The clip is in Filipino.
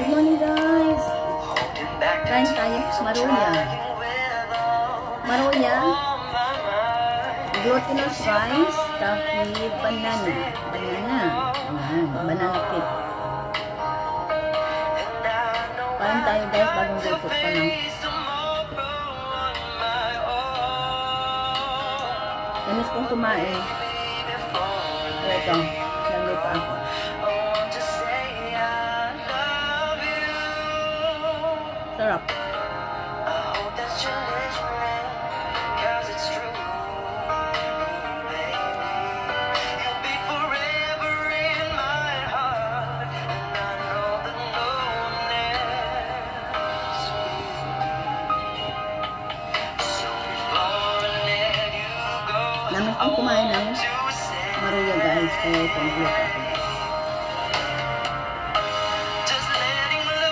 Good morning guys. Kain tayo. Maruya. Maruya. Glutinous rice. Tafi banana. Banana. Ayan. Banana cake. Kain tayo guys. Bagong luto pa lang. Namiss kong kumain. Ito. Ito. Sarap. Namis kong kumain ng maruya guys. Kaya ito, ako